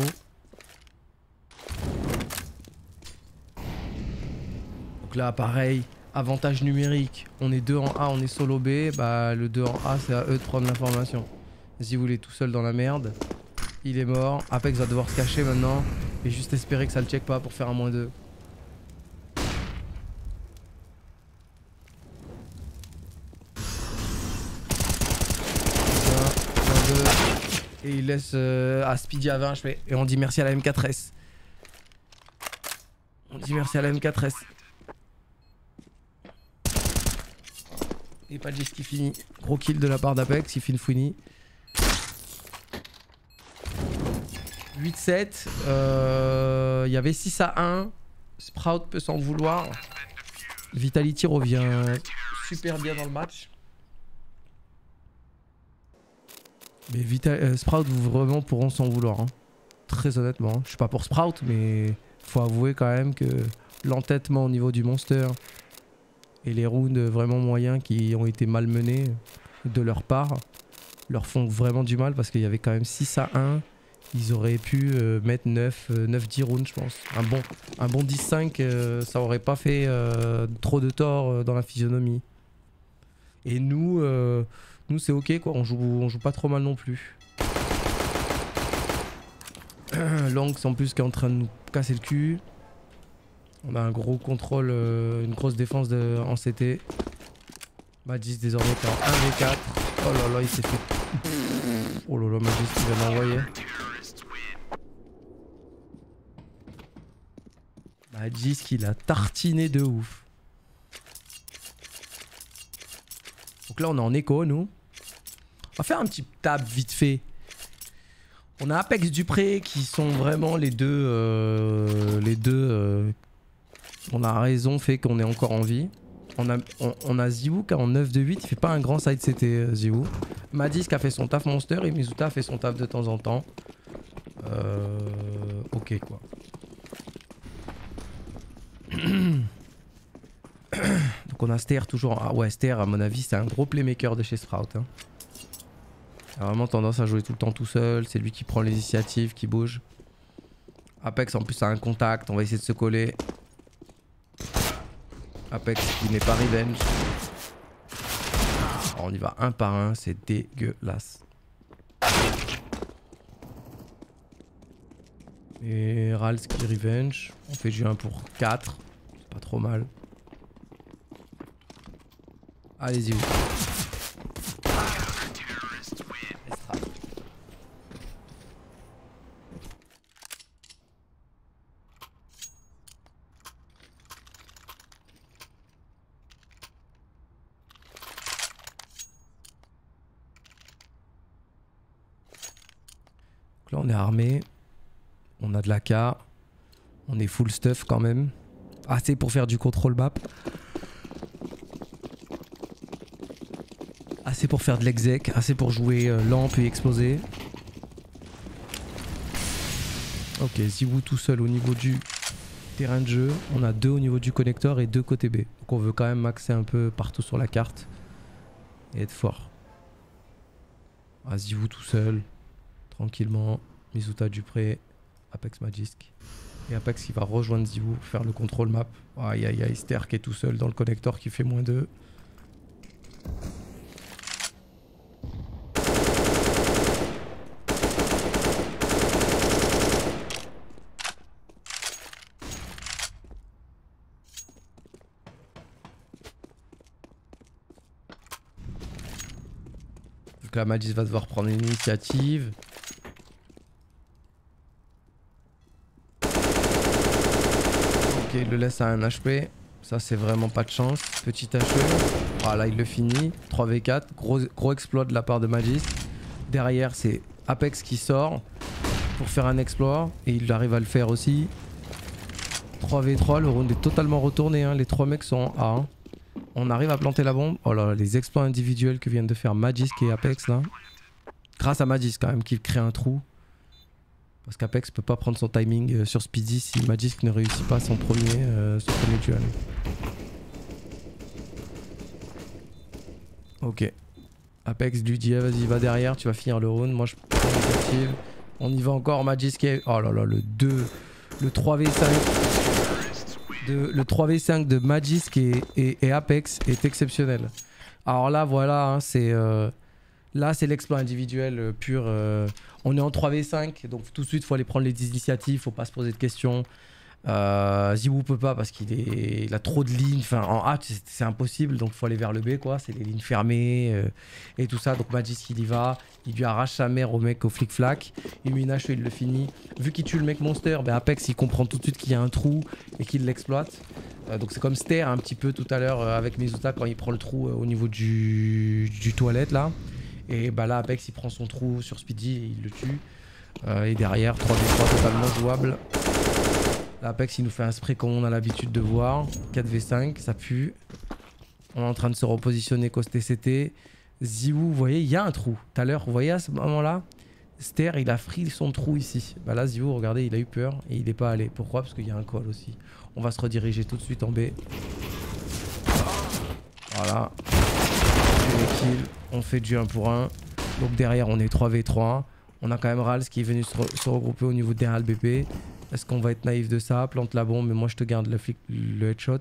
Donc là pareil, avantage numérique. On est 2 en A, on est solo B. Bah le 2 en A c'est à eux de prendre l'information. Zivu il est tout seul dans la merde. Il est mort. Apex va devoir se cacher maintenant. Et juste espérer que ça le check pas pour faire un moins 2. Et il laisse euh, à Speedy à 20. Je fais, et on dit merci à la M4S. On dit merci à la M4S. Et pas de qui finit. Gros kill de la part d'Apex, il finit Fouini. 8-7. Euh, il y avait 6 à 1. Sprout peut s'en vouloir. Vitality revient super bien dans le match. Mais euh, Sprout vraiment pourront s'en vouloir. Hein. Très honnêtement. Hein. Je suis pas pour Sprout, mais faut avouer quand même que l'entêtement au niveau du monster et les rounds vraiment moyens qui ont été malmenés de leur part leur font vraiment du mal parce qu'il y avait quand même 6 à 1 ils auraient pu euh, mettre 9, 9-10 euh, rounds, je pense. Un bon, un bon 10-5, euh, ça aurait pas fait trop de tort dans la physionomie. Et nous, nous c'est ok, quoi. On joue, on joue pas trop mal non plus. Lanx en plus qui est en train de nous casser le cul. On a un gros contrôle, une grosse défense de, en CT. Magis désormais est en 1v4. Oh là là, il s'est fait... Oh là là, Magis il vient m'envoyer. Magis qu'il a tartiné de ouf. Donc là on est en écho nous. On va faire un petit tab vite fait. On a Apex Dupré qui sont vraiment les deux. Euh, les deux. Euh, on a raison fait qu'on est encore en vie. On a, on, a Ziwu qui est en 9 de 8. Il fait pas un grand side CT euh, Ziwu. Madis qui a fait son taf monster et Mizuta a fait son taf de temps en temps. Euh, ok quoi. Donc on a Ster toujours. Ah ouais, Ster, à mon avis, c'est un gros playmaker de chez Sprout. Hein. Il a vraiment tendance à jouer tout le temps tout seul. C'est lui qui prend l'initiative, qui bouge. Apex en plus a un contact. On va essayer de se coller. Apex qui n'est pas revenge. on y va un par un. C'est dégueulasse. Et Rals qui revenge. On fait du 1 pour 4. C'est pas trop mal. Allez-y. On est armé. On a de la K. On est full stuff quand même. Assez pour faire du contrôle map. Assez pour faire de l'exec. Assez pour jouer euh, lent puis exploser. Ok, Ziwu tout seul au niveau du terrain de jeu. On a deux au niveau du connecteur et deux côté B. Donc on veut quand même maxer un peu partout sur la carte. Et être fort. Ah, Ziwu tout seul. Tranquillement. Mizuta Dupré. Apex Magisk. Et Apex qui va rejoindre Zivu faire le contrôle map. Aïe aïe aïe, Ster qui est tout seul dans le connecteur qui fait moins 2. Donc là, Magis va devoir prendre une initiative. Ok, il le laisse à un HP. Ça, c'est vraiment pas de chance. Petit HE. Voilà, il le finit. 3v4. Gros, gros exploit de la part de Magis. Derrière, c'est Apex qui sort pour faire un exploit. Et il arrive à le faire aussi. 3v3, le round est totalement retourné. Hein. Les trois mecs sont en A. Hein. On arrive à planter la bombe. Oh là là, les exploits individuels que viennent de faire Magisk et Apex là. Grâce à Magisk quand même qui crée un trou. Parce qu'Apex peut pas prendre son timing euh, sur Speedy si Magisk ne réussit pas son premier, euh, son premier duel. Ok. Apex lui dit eh, vas-y va derrière, tu vas finir le round. Moi je prends l'initiative. On y va encore Magisk et... Oh là là le 2. Le 3v5 le 3v5 de Magisk et, Apex est exceptionnel. Alors là, voilà, hein, c'est euh, là c'est l'exploit individuel euh, pur. Euh, on est en 3v5, donc tout de suite, il faut aller prendre les initiatives, faut pas se poser de questions. Euh, Ziwoo peut pas parce qu'il a trop de lignes. En A, c'est impossible. Donc, il faut aller vers le B, quoi. C'est les lignes fermées euh, et tout ça. Donc, Magis, il y va. Il lui arrache sa mère au mec au flic-flac. Il met une hache et il le finit. Vu qu'il tue le mec monster, ben Apex, il comprend tout de suite qu'il y a un trou et qu'il l'exploite. Donc, c'est comme Ster un petit peu tout à l'heure avec Mizuta quand il prend le trou au niveau du... du toilette, là. Et bah là, Apex, il prend son trou sur Speedy et il le tue. et derrière, 3v3 totalement jouable. L'Apex il nous fait un spray comme on a l'habitude de voir. 4v5, ça pue. On est en train de se repositionner côté TCT. Ziwoo, vous voyez, il y a un trou. Tout à l'heure, vous voyez à ce moment-là Ster, il a free son trou ici. Bah là, Ziwoo, regardez, il a eu peur et il n'est pas allé. Pourquoi? Parce qu'il y a un call aussi. On va se rediriger tout de suite en B. Voilà. On fait du 1 pour 1. Donc derrière, on est 3v3. On a quand même Rals qui est venu se, regrouper au niveau derrière le BP. Est-ce qu'on va être naïf de ça Plante la bombe, mais moi je te garde le, headshot.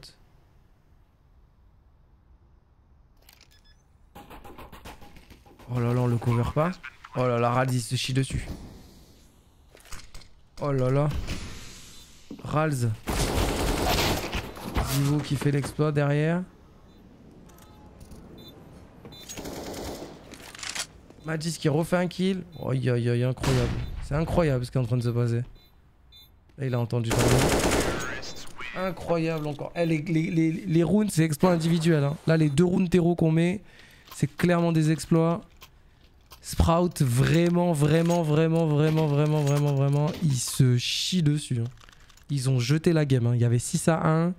Oh là là, on le cover pas. Oh là là, Rals il se chie dessus. Oh là là. Rals. Zivo qui fait l'exploit derrière. Magis qui refait un kill. Oh, aïe aïe, incroyable. C'est incroyable ce qui est en train de se passer. Là, il a entendu. Incroyable encore. Eh, les, les, c'est exploit individuel. Hein. Là, les deux rounds terreau qu'on met, c'est clairement des exploits. Sprout, vraiment, vraiment, vraiment, vraiment, vraiment, vraiment, vraiment, ils se chient dessus. Hein. Ils ont jeté la game. Hein. Il y avait 6 à 1.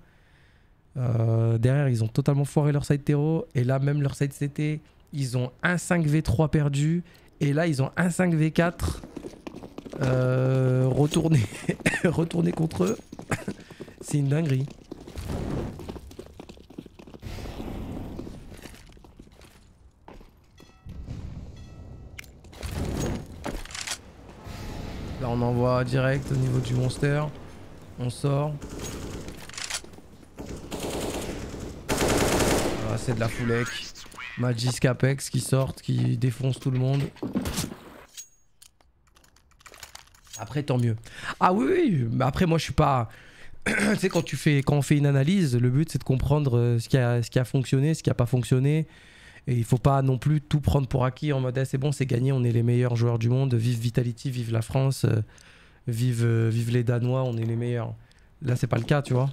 Euh, derrière, ils ont totalement foiré leur side terreau. Et là, même leur side CT, ils ont un 5v3 perdu. Et là, ils ont un 5v4 euh, retourner, retourner contre eux, c'est une dinguerie. Là on envoie direct au niveau du monster. On sort. Ah, c'est de la foulec. Magisk Apex qui sortent, qui défonce tout le monde. Après, tant mieux. Ah oui, après, moi, je suis pas. tu sais, quand, tu fais, quand on fait une analyse, le but, c'est de comprendre euh, ce qui, a, fonctionné, ce qui a pas fonctionné. Et il faut pas non plus tout prendre pour acquis en mode ah, c'est bon, c'est gagné, on est les meilleurs joueurs du monde. Vive Vitality, vive la France, euh, euh, vive les Danois, on est les meilleurs. Là, c'est pas le cas, tu vois.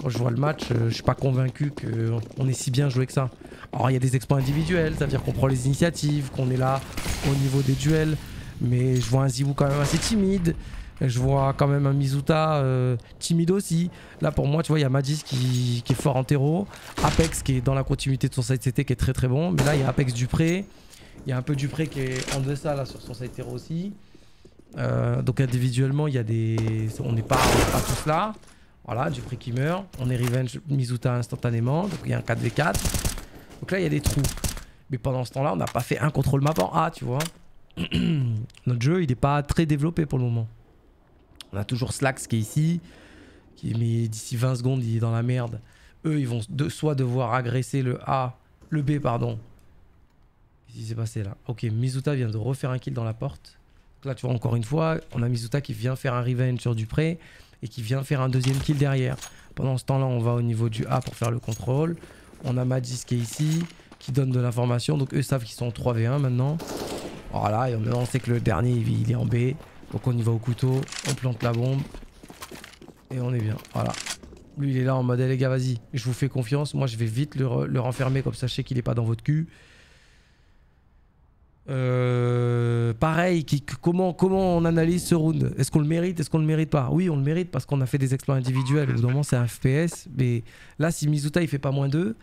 Quand je vois le match, je suis pas convaincu qu'on est si bien joué que ça. Alors, il y a des exploits individuels, ça veut dire qu'on prend les initiatives, qu'on est là au niveau des duels. Mais je vois un Ziwu quand même assez timide. Je vois quand même un Mizuta euh, timide aussi. Là pour moi, tu vois, il y a Magis qui, est fort en terreau. Apex qui est dans la continuité de son side CT qui est très très bon. Mais là, il y a Apex Dupré. Il y a un peu Dupré qui est en deçà là sur son side terreau aussi. Euh, donc individuellement, il y a des. On n'est pas, pas, tous là. Voilà, Dupré qui meurt. On est revenge Mizuta instantanément. Donc il y a un 4v4. Donc là, il y a des trous. Mais pendant ce temps-là, on n'a pas fait un contrôle map en A, tu vois. notre jeu, il n'est pas très développé pour le moment. On a toujours Slax qui est ici, qui met d'ici 20 secondes, il est dans la merde. Eux, ils vont soit devoir agresser le A, le B, pardon. Qu'est-ce qui s'est passé là? Ok, Mizuta vient de refaire un kill dans la porte. Là, tu vois, encore une fois, on a Mizuta qui vient faire un revenge sur Dupré et qui vient faire un deuxième kill derrière. Pendant ce temps-là, on va au niveau du A pour faire le contrôle. On a Magis qui est ici. qui donne de l'information. Donc eux savent qu'ils sont en 3v1 maintenant. Voilà, et maintenant on sait que le dernier il est en B. Donc on y va au couteau, on plante la bombe. Et on est bien, voilà. Lui il est là en mode, eh, les gars vas-y, je vous fais confiance. Moi je vais vite le, renfermer comme ça je sais qu'il est pas dans votre cul. Euh, pareil, comment, on analyse ce round? Est-ce qu'on le mérite? Est-ce qu'on le mérite pas? Oui, on le mérite parce qu'on a fait des exploits individuels. Au bout moment, c'est un FPS. Mais là, si Mizuta il fait pas moins 2,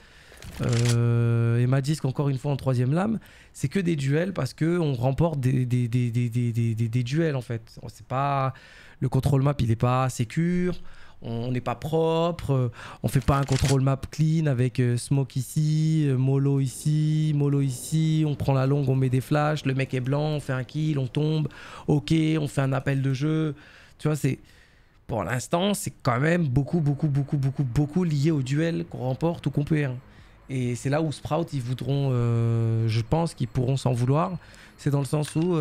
euh, et Madisk encore une fois en troisième lame, c'est que des duels parce que on remporte des, duels en fait. Pas le contrôle map, il est pas sécure on n'est pas propre, euh, on fait pas un contrôle map clean avec euh, smoke ici, euh, mollo ici, mollo ici, on prend la longue, on met des flashs, le mec est blanc, on fait un kill, on tombe, ok, on fait un appel de jeu. Tu vois, c'est pour l'instant, c'est quand même beaucoup, beaucoup, beaucoup, beaucoup, beaucoup lié au duel qu'on remporte ou qu'on perd. Et c'est là où Sprout, ils voudront, je pense qu'ils pourront s'en vouloir. C'est dans le sens où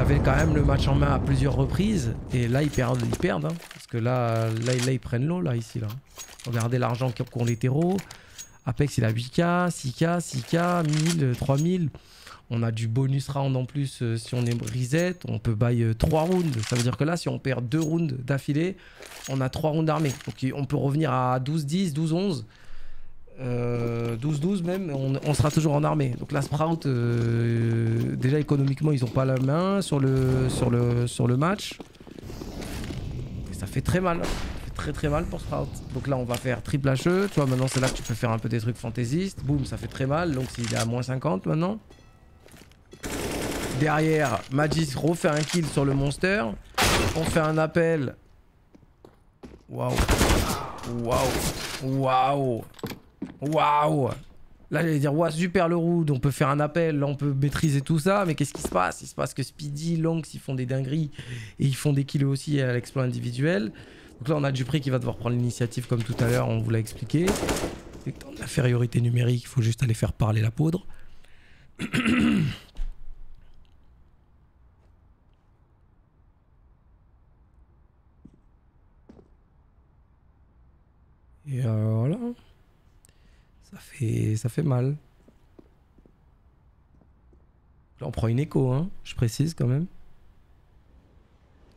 avaient quand même le match en main à plusieurs reprises. Et là, ils perdent. Ils perdent hein. parce que là, là, ils prennent l'eau, là, ici. Là. Regardez l'argent qu'ont les terreaux. Apex, il a 8K, 6K, 6K, 1000, 3000. On a du bonus round en plus euh, si on est reset. On peut buy 3 euh, rounds. Ça veut dire que là, si on perd 2 rounds d'affilée, on a 3 rounds d'armée. Donc on peut revenir à 12-10, 12-11. 12-12 euh, même, on, sera toujours en armée. Donc la Sprout, euh, déjà économiquement, ils ont pas la main sur le, sur le, sur le match. Ça fait très mal. Très très mal pour Sprout. Donc là, on va faire triple HE. Tu vois, maintenant, c'est là que tu peux faire un peu des trucs fantaisistes. Boum, ça fait très mal. Donc s'il est à moins 50 maintenant. Derrière, Magis refait un kill sur le monster. On fait un appel. Waouh. Waouh. Waouh. Waouh Là, j'allais dire, waouh, super le route, on peut faire un appel, là, on peut maîtriser tout ça, mais qu'est-ce qui se passe? Il se passe que Speedy, Longs, ils font des dingueries et ils font des kills aussi à l'exploit individuel. Donc là, on a Dupré qui va devoir prendre l'initiative comme tout à l'heure, on vous l'a expliqué. C'est que dans l'infériorité numérique, il faut juste aller faire parler la poudre. Et euh, voilà. Ça fait, ça fait mal. Là, on prend une écho, hein, je précise quand même.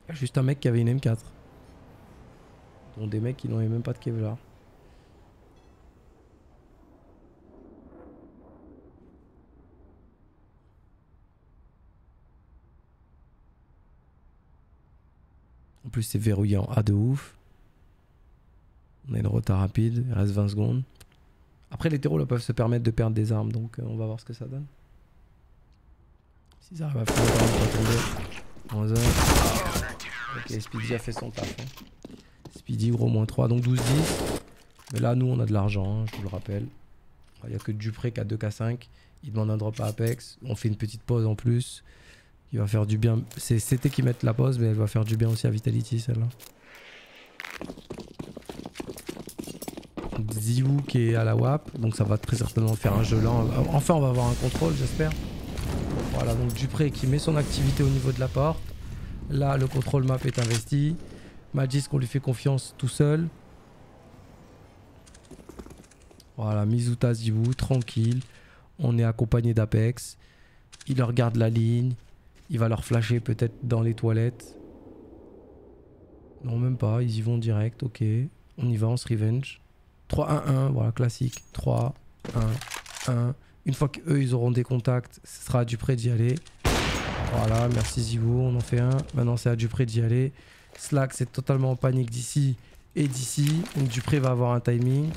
Il y a juste un mec qui avait une M4. Dont des mecs qui n'avaient même pas de Kevlar. En plus, c'est verrouillé en A de ouf. On a une rota rapide, il reste 20 secondes. Après, les terreaux peuvent se permettre de perdre des armes, donc euh, on va voir ce que ça donne. S'ils arrivent à faire tomber. 11 Ok, Speedy a fait son taf. Hein. Speedy, gros, moins 3, donc 12-10. Mais là, nous, on a de l'argent, hein, je vous le rappelle. Il n'y a que Dupré qui a 2K5. Il demande un drop à Apex. On fait une petite pause en plus. Il va faire du bien. CT qui met la pause, mais elle va faire du bien aussi à Vitality, celle-là. Ziwu qui est à la WAP. Donc ça va très certainement faire un jeu lent. Enfin, on va avoir un contrôle, j'espère. Voilà, donc Dupré qui met son activité au niveau de la porte. Là, le contrôle map est investi. Magis qu'on lui fait confiance tout seul. Voilà, Mizuta Ziwu, tranquille. On est accompagné d'Apex. Il regarde la ligne. Il va leur flasher peut-être dans les toilettes. Non, même pas. Ils y vont direct. Ok. On y va, on se revenge. 3-1-1, voilà, classique. 3, 1, 1. Une fois qu'eux, ils auront des contacts, ce sera à Dupré d'y aller. Voilà, merci Zivou, on en fait un. Maintenant, c'est à Dupré d'y aller. Slack, c'est totalement en panique d'ici et d'ici. Donc Dupré va avoir un timing.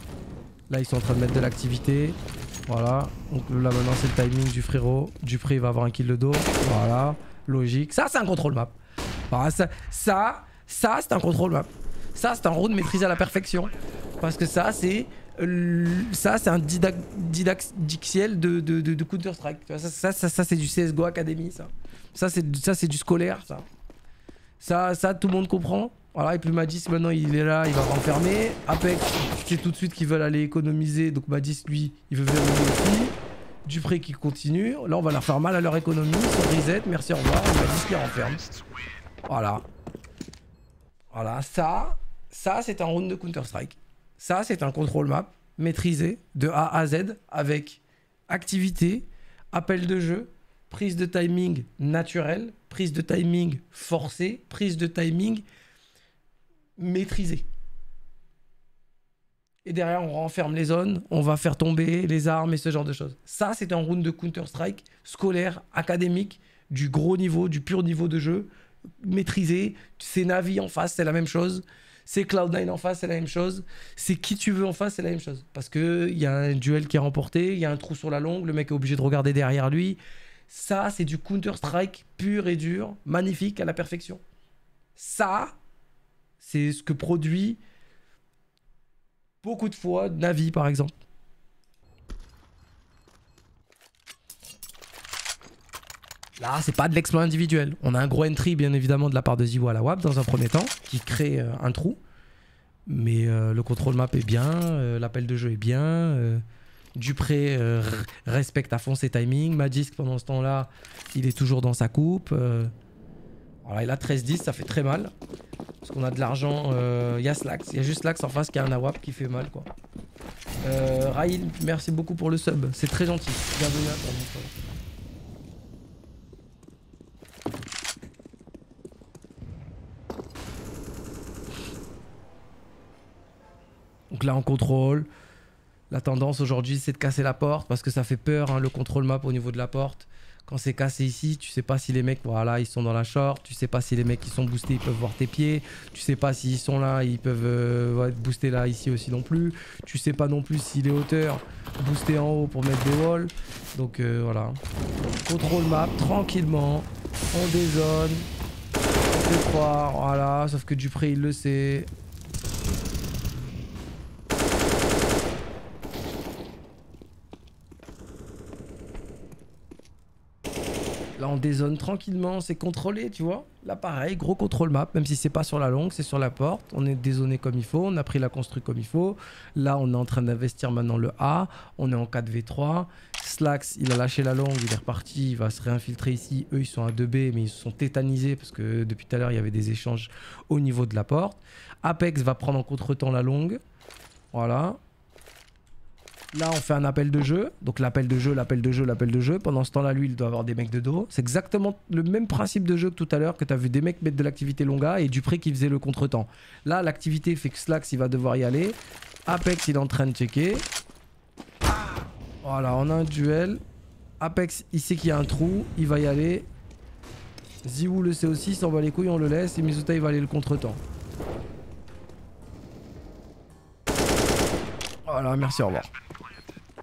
Là, ils sont en train de mettre de l'activité. Voilà. Donc là, maintenant, c'est le timing du frérot. Dupré va avoir un kill de dos. Voilà. Logique. Ça, c'est un contrôle map. Ça, ça, ça c'est un contrôle map. Ça, c'est un round maîtrisé à la perfection. Parce que ça, c'est ça c'est un didacticiel de, de, Counter-Strike. Ça, ça, ça, c'est du CSGO Academy, ça. Ça, c'est du scolaire, ça. Ça, ça, tout le monde comprend. Voilà, et puis Madis, maintenant, il est là, il va renfermer. Apex, c'est tout de suite qu'ils veulent aller économiser. Donc Madis, lui, il veut verrouiller aussi. Dupré qui continue. Là, on va leur faire mal à leur économie. Reset, merci, au revoir. Madis qui renferme. Voilà. Voilà, ça, ça, c'est un round de Counter-Strike. Ça, c'est un contrôle map. maîtrisé de A à Z avec activité, appel de jeu, prise de timing naturelle, prise de timing forcée, prise de timing maîtrisée. Et derrière, on renferme les zones, on va faire tomber les armes et ce genre de choses. Ça, c'est un round de Counter-Strike scolaire, académique, du gros niveau, du pur niveau de jeu, maîtrisé. C'est Navi en face, c'est la même chose. C'est Cloud9 en face, c'est la même chose. C'est qui tu veux en face, c'est la même chose. Parce qu'il y a un duel qui est remporté, il y a un trou sur la longue, le mec est obligé de regarder derrière lui. Ça, c'est du Counter-Strike pur et dur, magnifique à la perfection. Ça, c'est ce que produit beaucoup de fois Navi, par exemple. Là, c'est pas de l'exploit individuel. On a un gros entry, bien évidemment, de la part de Zivo à la WAP dans un premier temps, qui crée euh, un trou. Mais euh, le contrôle map est bien, euh, l'appel de jeu est bien. Dupré respecte à fond ses timings. Magisk, pendant ce temps-là, il est toujours dans sa coupe. voilà, il a 13-10, ça fait très mal. Parce qu'on a de l'argent. Il y a Slax, il y a juste Slax en face qui a un AWAP qui fait mal, quoi. Merci beaucoup pour le sub. C'est très gentil. Bienvenue à toi. Là, on contrôle. La tendance aujourd'hui, c'est de casser la porte parce que ça fait peur, hein, le contrôle map au niveau de la porte. Quand c'est cassé ici, tu sais pas si les mecs, voilà, ils sont dans la short. Tu sais pas si les mecs qui sont boostés, peuvent voir tes pieds. Tu sais pas s'ils sont là, ils peuvent euh, être boostés là, ici aussi non plus. Tu sais pas non plus si les hauteurs boostés en haut pour mettre des walls. Donc euh, voilà. Contrôle map, tranquillement. On dézone. On fait croire, voilà. Sauf que Dupré, il le sait. On dézone tranquillement, c'est contrôlé, tu vois. Là, pareil, gros contrôle map, même si c'est pas sur la longue, c'est sur la porte. On est dézoné comme il faut, on a pris la construit comme il faut. Là, on est en train d'investir maintenant le A. On est en 4v3. Slax, il a lâché la longue, il est reparti, il va se réinfiltrer ici. Eux, ils sont à 2B, mais ils se sont tétanisés parce que depuis tout à l'heure, il y avait des échanges au niveau de la porte. Apex va prendre en contre-temps la longue. Voilà. Là, on fait un appel de jeu. Donc l'appel de jeu, l'appel de jeu, l'appel de jeu. Pendant ce temps-là, lui, il doit avoir des mecs de dos. C'est exactement le même principe de jeu que tout à l'heure, que tu vu des mecs mettre de l'activité longa et Dupré qui faisait le contretemps. Là, l'activité fait que Slax, il va devoir y aller. Apex, il est en train de checker. Voilà, on a un duel. Apex, il sait qu'il y a un trou. Il va y aller. Ziwu le sait aussi, s'en va les couilles, on le laisse. Et Mizuta, il va aller le contretemps. Voilà, merci, au revoir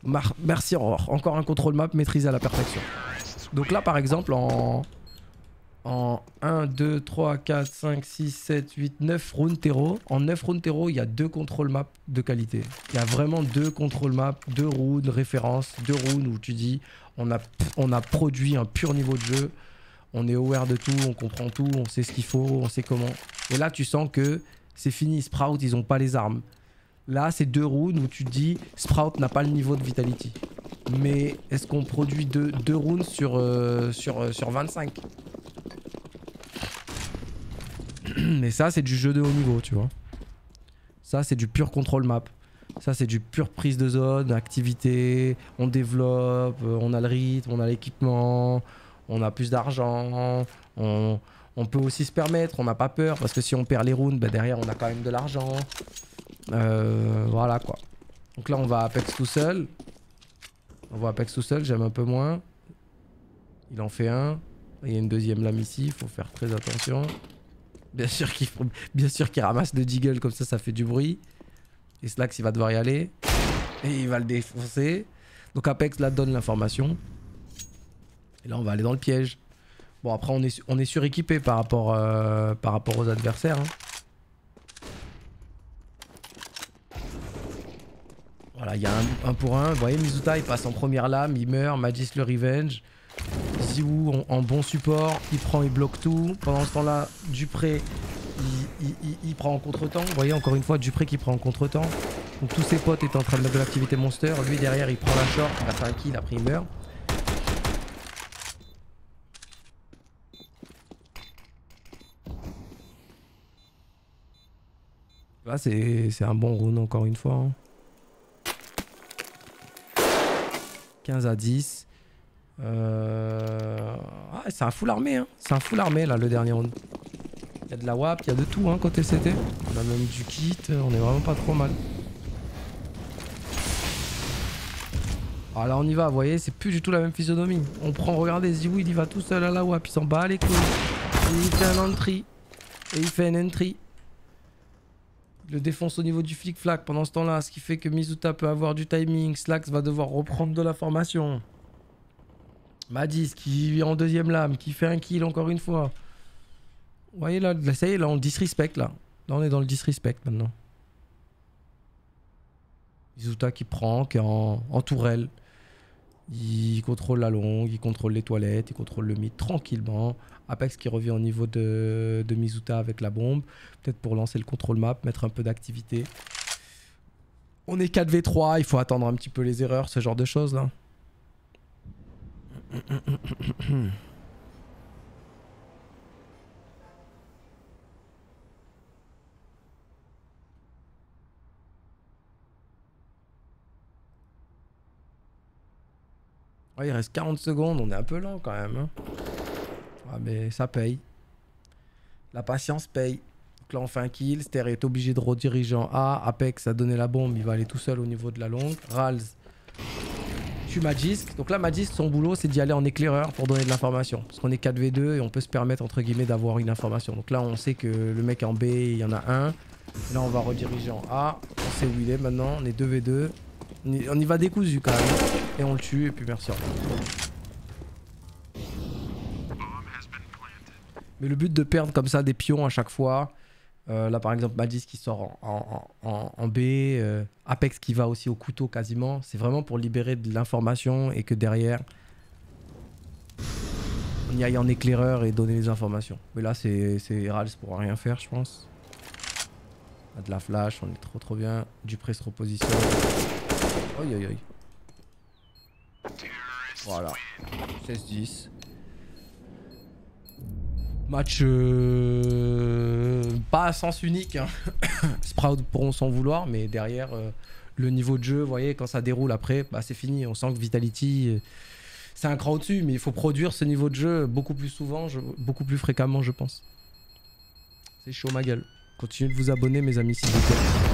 merci, encore un contrôle map maîtrisé à la perfection. Donc là, par exemple, en, en 1, 2, 3, 4, 5, 6, 7, 8, 9 rounds terreau. En 9 rounds terreau, il y a deux contrôle maps de qualité. Il y a vraiment deux contrôle maps, deux rounds références, deux rounds où tu dis on a, on a produit un pur niveau de jeu. On est aware de tout, on comprend tout, on sait ce qu'il faut, on sait comment. Et là, tu sens que c'est fini. Sprout, ils ont pas les armes. Là, c'est deux rounds où tu dis Sprout n'a pas le niveau de Vitality. Mais est-ce qu'on produit deux, deux rounds sur, euh, sur, euh, sur 25 Mais ça, c'est du jeu de haut niveau, tu vois. Ça, c'est du pur contrôle map. Ça, c'est du pur prise de zone, activité. On développe, euh, on a le rythme, on a l'équipement, on a plus d'argent. On, peut aussi se permettre, on n'a pas peur. Parce que si on perd les rounds, bah, derrière, on a quand même de l'argent. Euh, voilà quoi. Donc là on va Apex tout seul. On va Apex tout seul, j'aime un peu moins. Il en fait un. Il y a une deuxième lame ici, il faut faire très attention. Bien sûr qu'il ramasse le Deagle comme ça, ça fait du bruit. Et Slax il va devoir y aller. Et il va le défoncer. Donc Apex là donne l'information. Et là on va aller dans le piège. Bon après on est, suréquipé par rapport, euh, par rapport aux adversaires. Hein. Il y a un, pour un. Vous voyez, Mizuta, il passe en première lame, il meurt. Magis le revenge. Ziwu en, bon support, il prend, il bloque tout. Pendant ce temps-là, Dupré, il, prend en contre-temps. Vous voyez, encore une fois, Dupré qui prend en contre-temps. Donc tous ses potes étaient en train de mettre de l'activité monster. Lui, derrière, il prend la short, il a fait un kill, après il meurt. Là, c'est un bon round, encore une fois. Hein. 15 à 10. Euh... Ah, c'est un full armé, hein. C'est un full armé là, le dernier round. Il y a de la WAP, il y a de tout hein, côté CT. On a même du kit, on est vraiment pas trop mal. Là on y va, vous voyez, c'est plus du tout la même physionomie. On prend, regardez, Ziwood il va tout seul à la WAP, il s'en bat les couilles. il fait un entry. Et il fait un entry. Le défonce au niveau du flic-flac pendant ce temps-là, ce qui fait que Mizuta peut avoir du timing. Slax va devoir reprendre de la formation. Madis qui est en deuxième lame, qui fait un kill encore une fois. Vous voyez là, ça y est, là on disrespect là. Là on est dans le disrespect maintenant. Mizuta qui prend, qui est en, en tourelle. Il contrôle la longue, il contrôle les toilettes, il contrôle le mid tranquillement. Apex qui revient au niveau de, de Mizuta avec la bombe. Peut-être pour lancer le contrôle map, mettre un peu d'activité. On est 4v3, il faut attendre un petit peu les erreurs, ce genre de choses là. il reste 40 secondes, on est un peu lent quand même. Hein. Ah, mais ça paye. La patience paye. Donc là, on fait un kill. Ster est obligé de rediriger en A. Apex a donné la bombe. Il va aller tout seul au niveau de la longue. Rals tue Magisk. Donc là, Magisk, son boulot, c'est d'y aller en éclaireur pour donner de l'information. Parce qu'on est 4v2 et on peut se permettre, entre guillemets, d'avoir une information. Donc là, on sait que le mec en B, il y en a un. là, on va rediriger en A. On sait où il est maintenant. On est 2v2. On y va décousu quand même. Et on le tue et puis merci. Mais le but de perdre comme ça des pions à chaque fois. Euh, là par exemple Madis qui sort en, B, euh, Apex qui va aussi au couteau quasiment. C'est vraiment pour libérer de l'information et que derrière on y aille en éclaireur et donner les informations. Mais là c'est Rals pour rien faire je pense. On de la flash, on est trop trop bien. Du press reposition. Aïe aïe aïe. Voilà. 16-10. Match euh, pas à sens unique. Hein. Sprout pourront s'en vouloir, mais derrière euh, le niveau de jeu, vous voyez, quand ça déroule après, bah, c'est fini. On sent que Vitality, euh, c'est un cran au-dessus, mais il faut produire ce niveau de jeu beaucoup plus souvent, beaucoup plus fréquemment, je pense. C'est chaud ma gueule. Continuez de vous abonner, mes amis, s'il vous plaît.